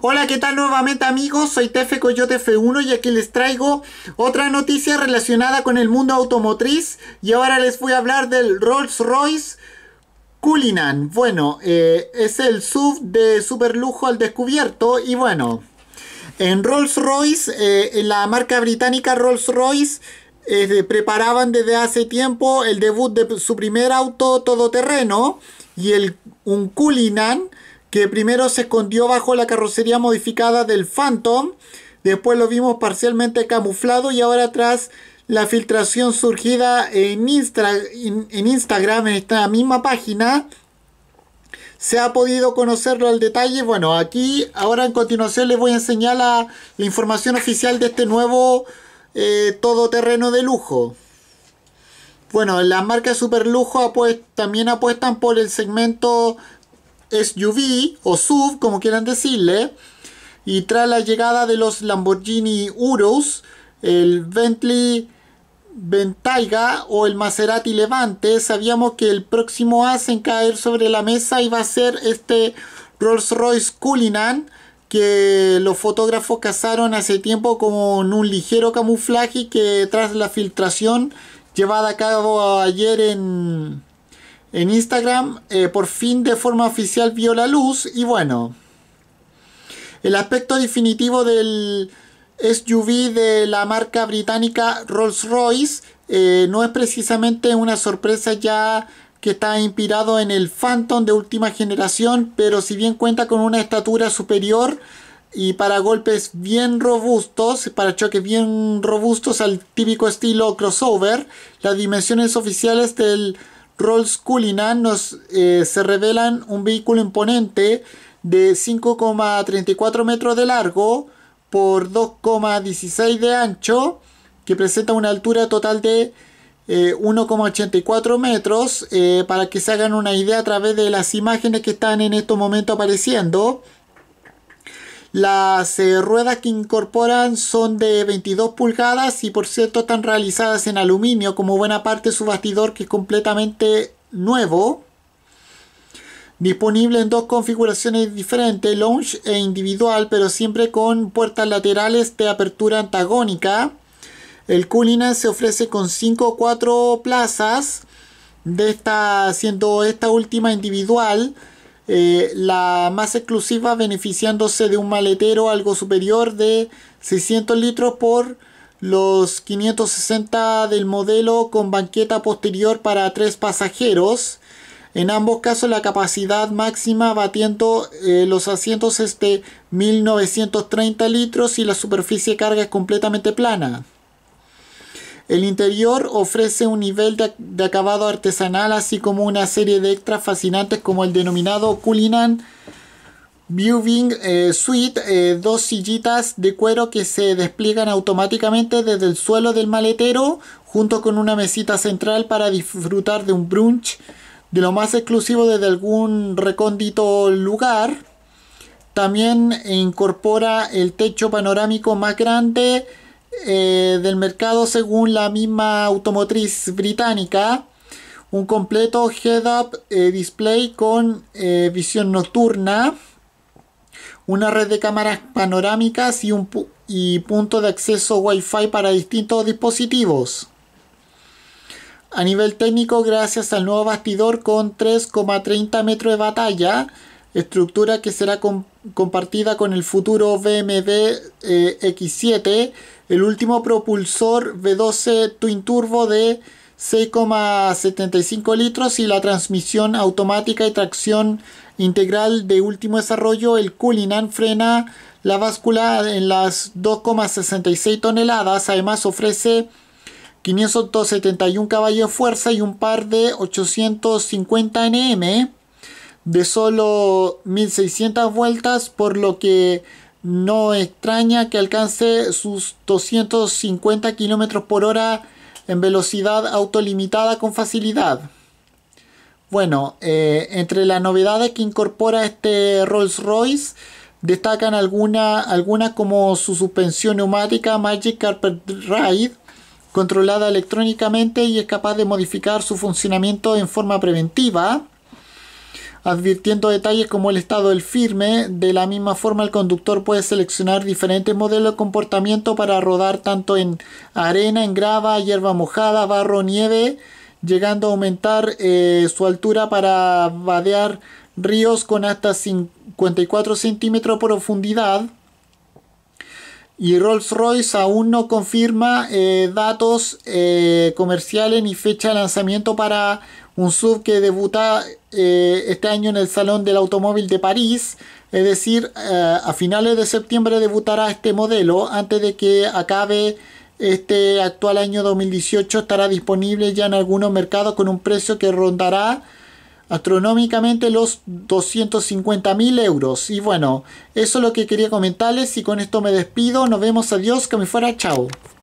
Hola, ¿qué tal nuevamente amigos? Soy Tefe Coyote F1 y aquí les traigo otra noticia relacionada con el mundo automotriz y ahora les voy a hablar del Rolls Royce Cullinan. Bueno, eh, es el SUV de super lujo al descubierto y bueno, en Rolls Royce, eh, en la marca británica Rolls Royce, preparaban desde hace tiempo el debut de su primer auto todoterreno y el, un Cullinan que primero se escondió bajo la carrocería modificada del Phantom, después lo vimos parcialmente camuflado y ahora tras la filtración surgida en, en Instagram, en esta misma página, se ha podido conocerlo al detalle. Bueno, aquí ahora en continuación les voy a enseñar la, información oficial de este nuevo eh, todoterreno de lujo. Bueno, las marcas super lujo también apuestan por el segmento SUV o SUV, como quieran decirle. Y tras la llegada de los Lamborghini Urus, el Bentley Bentayga o el Maserati Levante, sabíamos que el próximo as en caer sobre la mesa iba a ser este Rolls Royce Cullinan que los fotógrafos cazaron hace tiempo como un ligero camuflaje que tras la filtración llevada a cabo ayer en, en Instagram eh, por fin de forma oficial vio la luz y bueno el aspecto definitivo del SUV de la marca británica Rolls Royce eh, no es precisamente una sorpresa ya que está inspirado en el Phantom de última generación pero si bien cuenta con una estatura superior y para golpes bien robustos, para choques bien robustos al típico estilo crossover, las dimensiones oficiales del Rolls Cullinan nos eh, se revelan un vehículo imponente de 5,34 metros de largo por 2,16 de ancho que presenta una altura total de 1,84 eh, metros eh, para que se hagan una idea a través de las imágenes que están en estos momentos apareciendo las eh, ruedas que incorporan son de 22 pulgadas y por cierto están realizadas en aluminio como buena parte de su bastidor que es completamente nuevo. Disponible en dos configuraciones diferentes, launch e individual, pero siempre con puertas laterales de apertura antagónica. El Cullinan se ofrece con 5 o 4 plazas, de esta, siendo esta última individual eh, la más exclusiva beneficiándose de un maletero algo superior de 600 litros por los 560 del modelo con banqueta posterior para tres pasajeros. En ambos casos la capacidad máxima batiendo eh, los asientos es de 1930 litros y la superficie de carga es completamente plana. El interior ofrece un nivel de, acabado artesanal, así como una serie de extras fascinantes como el denominado Cullinan Viewing eh, Suite, eh, dos sillitas de cuero que se despliegan automáticamente desde el suelo del maletero, junto con una mesita central para disfrutar de un brunch de lo más exclusivo desde algún recóndito lugar. También incorpora el techo panorámico más grande eh, del mercado según la misma automotriz británica. Un completo head-up eh, display con eh, visión nocturna. Una red de cámaras panorámicas y un y punto de acceso Wi-Fi para distintos dispositivos. A nivel técnico, gracias al nuevo bastidor con 3,30 metros de batalla, estructura que será compartida con el futuro BMW X7 el último propulsor V12 Twin Turbo de 6,75 litros y la transmisión automática y tracción integral de último desarrollo, el Cullinan frena la báscula en las 2,66 toneladas. Además ofrece 571 caballos de fuerza y un par de 850 Nm de solo 1600 vueltas, por lo que no extraña que alcance sus 250 km por hora en velocidad autolimitada con facilidad. Bueno, eh, entre las novedades que incorpora este Rolls Royce destacan algunas alguna como su suspensión neumática Magic Carpet Ride, controlada electrónicamente y es capaz de modificar su funcionamiento en forma preventiva. Advirtiendo detalles como el estado del firme. De la misma forma, el conductor puede seleccionar diferentes modelos de comportamiento para rodar tanto en arena, en grava, hierba mojada, barro, nieve, llegando a aumentar eh, su altura para vadear ríos con hasta 54 centímetros de profundidad. Y Rolls-Royce aún no confirma eh, datos eh, comerciales ni fecha de lanzamiento para un sub que debuta eh, este año en el Salón del Automóvil de París. Es decir, a finales de septiembre debutará este modelo. Antes de que acabe este actual año 2018 estará disponible ya en algunos mercados con un precio que rondará astronómicamente los 250 mil euros. Y bueno, eso es lo que quería comentarles y con esto me despido. Nos vemos, adiós, que me fuera, chao.